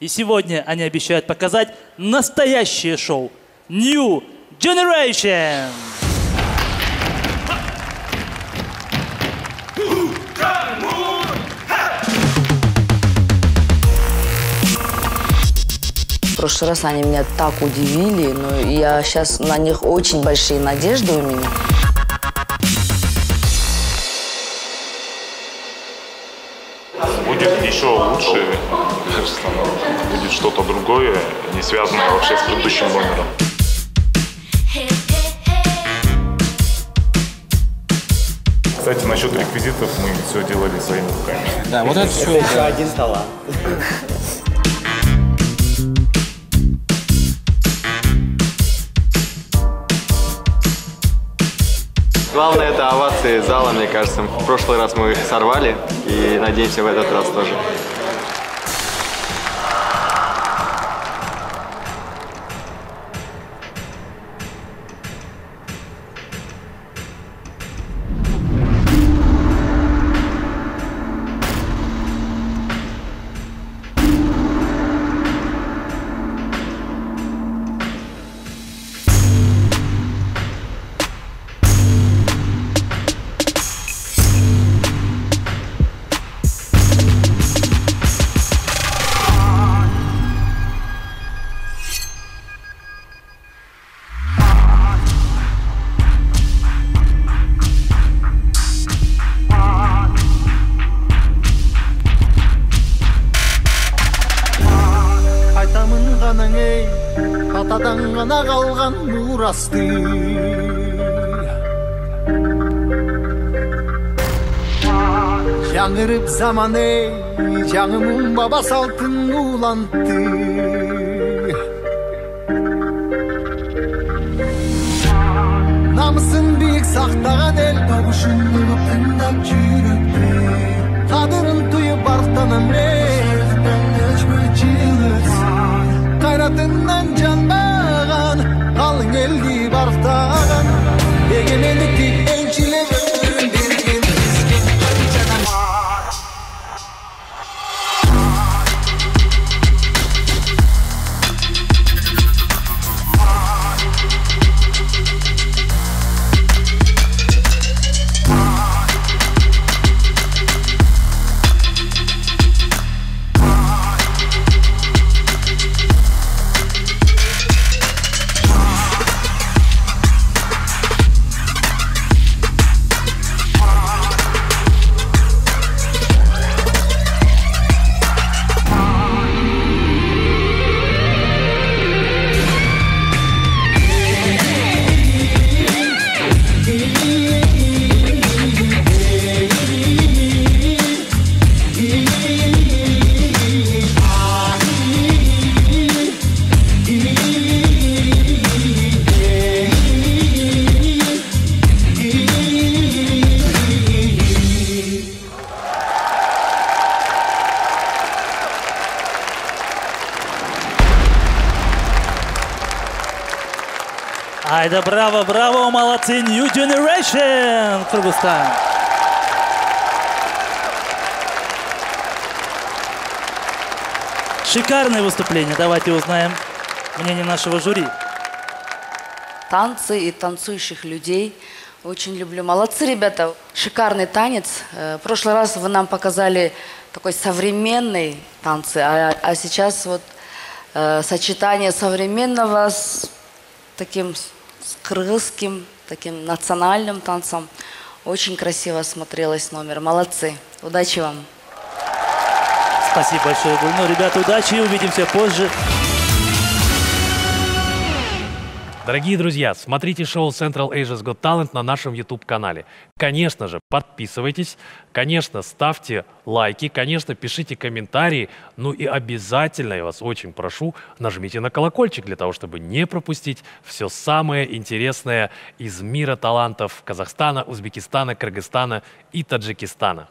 И сегодня они обещают показать настоящее шоу New Generation. В прошлый раз они меня так удивили, но я сейчас на них очень большие надежды у меня. Будет еще лучше, мне кажется, будет что-то другое, не связанное вообще с предыдущим номером. Кстати, насчет реквизитов мы все делали своими руками. Да, вот это все. Еще один талант. Главное это овации зала, мне кажется. В прошлый раз мы их сорвали и надеемся в этот раз тоже. атадан ғана қалған мурасты жаңырып заман ей жаңы мұң баба салтын улантты намысын биік сақтаған ел табышын Айда, браво, браво, молодцы, New Generation, Кыргызстан. Шикарное выступление. Давайте узнаем мнение нашего жюри. Танцы и танцующих людей. Очень люблю. Молодцы, ребята. Шикарный танец. Э, В прошлый раз вы нам показали такой современный танцы, а, а сейчас вот э, сочетание современного с таким с кыргызским, таким национальным танцем. Очень красиво смотрелось номер. Молодцы. Удачи вам. Спасибо большое, Гульнур. Ребята, удачи, увидимся позже. Дорогие друзья, смотрите шоу Central Asia's Got Talent на нашем YouTube-канале. Конечно же, подписывайтесь, конечно, ставьте лайки, конечно, пишите комментарии, ну и обязательно, я вас очень прошу, нажмите на колокольчик для того, чтобы не пропустить все самое интересное из мира талантов Казахстана, Узбекистана, Кыргызстана и Таджикистана.